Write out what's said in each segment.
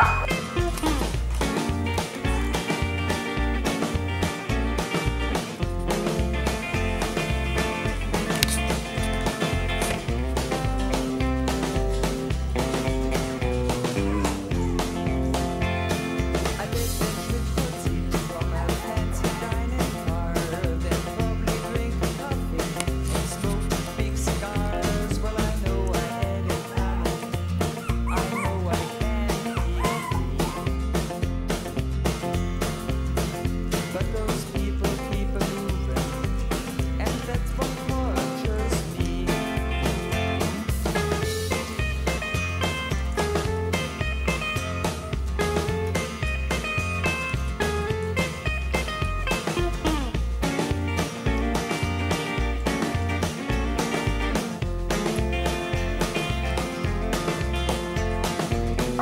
Stop.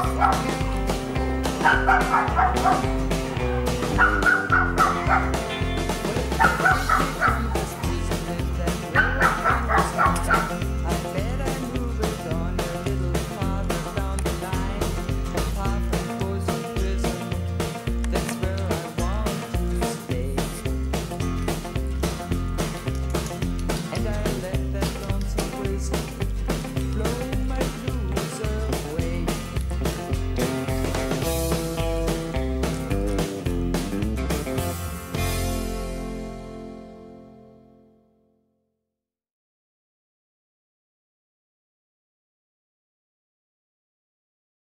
Thank you.